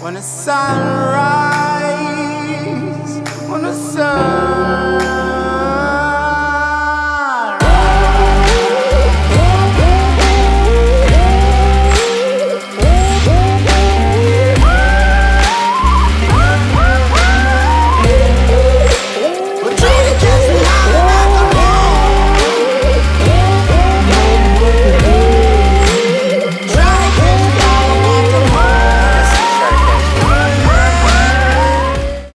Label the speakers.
Speaker 1: When the sun rises, when the sun